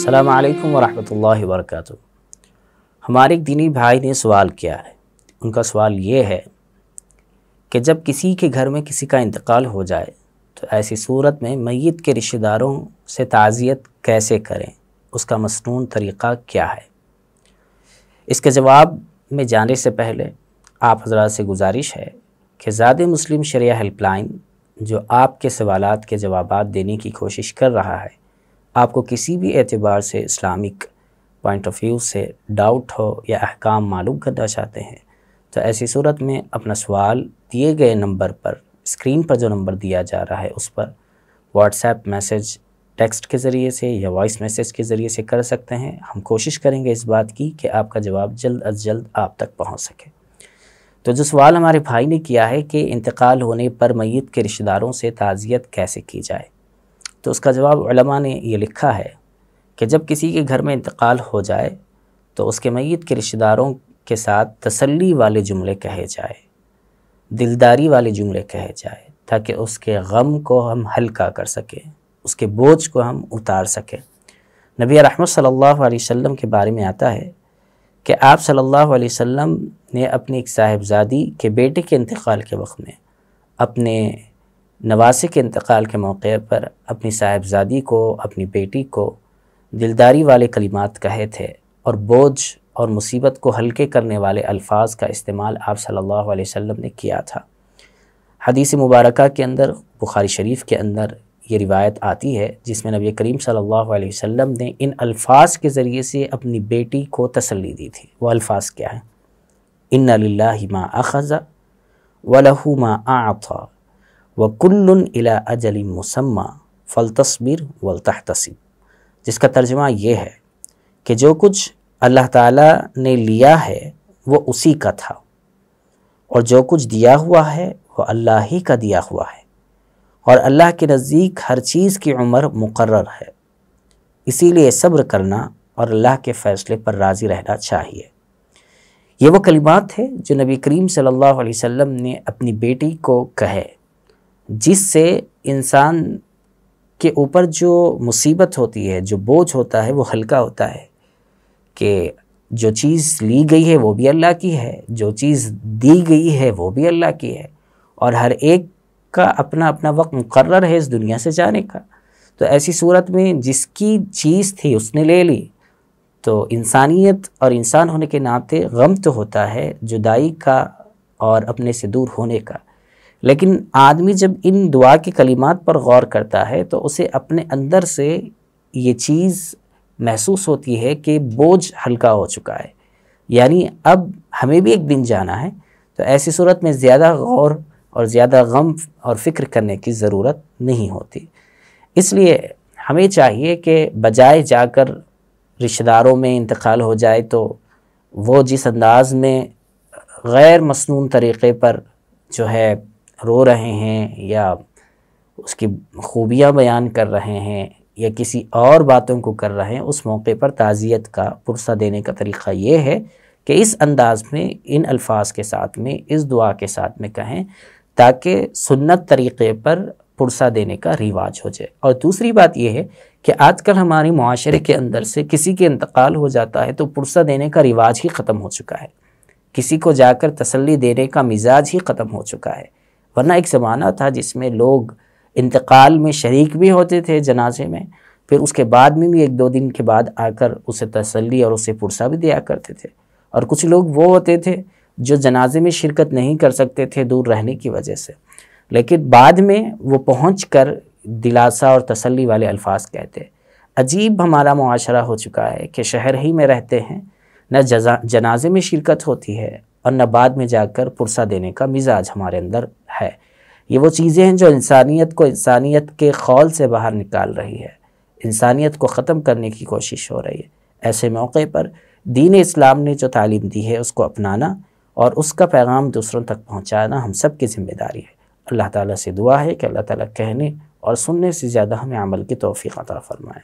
अल्लाम वरहमल वरक हमारे एक दीनी भाई ने सवाल किया है। उनका सवाल ये है कि जब किसी के घर में किसी का इंतकाल हो जाए तो ऐसी सूरत में मैत के रिश्तेदारों से ताज़ियत कैसे करें? उसका मसनून तरीक़ा क्या है? इसके जवाब में जाने से पहले आप हजरा से गुजारिश है कि ज़्यादा मुस्लिम शरिया हेल्पलाइन जो आपके सवालात के जवाब देने की कोशिश कर रहा है आपको किसी भी एतबार से इस्लामिक पॉइंट ऑफ़ व्यू से डाउट हो या अहकाम मालूम करना चाहते हैं तो ऐसी सूरत में अपना सवाल दिए गए नंबर पर स्क्रीन पर जो नंबर दिया जा रहा है उस पर व्हाट्सएप मैसेज टेक्स्ट के ज़रिए से या वॉइस मैसेज के ज़रिए से कर सकते हैं। हम कोशिश करेंगे इस बात की कि आपका जवाब जल्द अज जल्द आप तक पहुँच सके। तो जो सवाल हमारे भाई ने किया है कि इंतकाल होने पर मैत के रिश्तेदारों से ताज़ियत कैसे की जाए तो उसका जवाब ने ये लिखा है कि जब किसी के घर में इंतकाल हो जाए तो उसके मैत के रिश्तेदारों के साथ तसल्ली वाले जुमले कहे जाए, दिलदारी वाले जुमले कहे जाए, ताकि उसके गम को हम हल्का कर सकें, उसके बोझ को हम उतार सकें। नबी रहमत सल्लल्लाहु अलैहि वसल्लम के बारे में आता है कि आप सल्लल्लाहु अलैहि वसल्लम ने अपनी एक साहिबजादी के बेटे के इंतकाल के वक्त में अपने नवासे के इंतकाल के मौके पर अपनी साहिबजादी को, अपनी बेटी को दिलदारी वाले कलिमात कहे थे और बोझ और मुसीबत को हल्के करने वाले अल्फाज का इस्तेमाल आप सल्लल्लाहु अलैहि वसल्लम ने किया था। हदीस मुबारक के अंदर, बुखारी शरीफ के अंदर ये रिवायत आती है, जिसमें नबी करीम सल्लल्लाहु अलैहि वसल्लम ने इन अल्फाज के ज़रिए से अपनी बेटी को तसल्ली दी थी। वो अल्फाज क्या है? इन मा अखज़ा वलहू मा आता। व कुल्लुन इला अजली मुसम्मा फल तस्बिर वल तहतसिब जिसका तर्जमा ये है कि जो कुछ अल्लाह ताला ने लिया है, वो उसी का था। और जो कुछ दिया हुआ है, वो अल्लाह ही का दिया हुआ है। और अल्लाह के नज़दीक हर चीज़ की उम्र मुकर्र है। इसीलिए सब्र करना और अल्लाह के फ़ैसले पर राज़ी रहना चाहिए। ये वो कलिमात थे जो नबी करीम सल्लल्लाहु अलैहि वसल्लम ने अपनी बेटी को कहे। जिससे इंसान के ऊपर जो मुसीबत होती है, जो बोझ होता है, वो हल्का होता है कि जो चीज़ ली गई है, वो भी अल्लाह की है। जो चीज़ दी गई है, वो भी अल्लाह की है। और हर एक का अपना अपना वक्त मुकर है इस दुनिया से जाने का। तो ऐसी सूरत में जिसकी चीज़ थी, उसने ले ली तो इंसानियत और इंसान होने के नाते गम तो होता है जुदाई का और अपने से दूर होने का। लेकिन आदमी जब इन दुआ की कलिमात पर गौर करता है तो उसे अपने अंदर से ये चीज़ महसूस होती है कि बोझ हल्का हो चुका है। यानी अब हमें भी एक दिन जाना है तो ऐसी सूरत में ज़्यादा गौर और ज़्यादा गम और फ़िक्र करने की ज़रूरत नहीं होती। इसलिए हमें चाहिए कि बजाय जाकर रिश्तेदारों में इंतकाल हो जाए तो वो जिस अंदाज में गैर मसनून तरीक़े पर जो है रो रहे हैं या उसकी खूबियाँ बयान कर रहे हैं या किसी और बातों को कर रहे हैं, उस मौके पर ताज़ियत का पुरसा देने का तरीक़ा ये है कि इस अंदाज में, इन अल्फाज के साथ में, इस दुआ के साथ में कहें, ताकि सुन्नत तरीक़े पर पुरसा देने का रिवाज हो जाए। और दूसरी बात यह है कि आजकल हमारे माशरे के अंदर से किसी के इंतकाल हो जाता है तो पुरसा देने का रिवाज ही ख़त्म हो चुका है। किसी को जाकर तसल्ली देने का मिजाज ही ख़त्म हो चुका है। वरना एक ज़माना था जिसमें लोग इंतकाल में शरीक भी होते थे जनाजे में, फिर उसके बाद में भी एक दो दिन के बाद आकर उसे तसल्ली और उसे पुरसा भी दिया करते थे। और कुछ लोग वो होते थे जो जनाजे में शिरकत नहीं कर सकते थे दूर रहने की वजह से। लेकिन बाद में वो पहुँच कर दिलासा और तसल्ली वाले अल्फाज कहते, अजीब हमारा मुआशरा हो चुका है कि शहर ही में रहते हैं, न जनाजे में शिरकत होती है और न बाद में जाकर पुरसा देने का मिजाज हमारे अंदर है। ये वो चीज़ें हैं जो इंसानियत को इंसानियत के खौल से बाहर निकाल रही है। इंसानियत को ख़त्म करने की कोशिश हो रही है। ऐसे मौके पर दीन इस्लाम ने जो तालीम दी है, उसको अपनाना और उसका पैगाम दूसरों तक पहुँचाना हम सब की ज़िम्मेदारी है। अल्लाह ताला से दुआ है कि अल्लाह ताला कहने और सुनने से ज़्यादा हमें अमल की तोफ़ी अता फ़रमाए।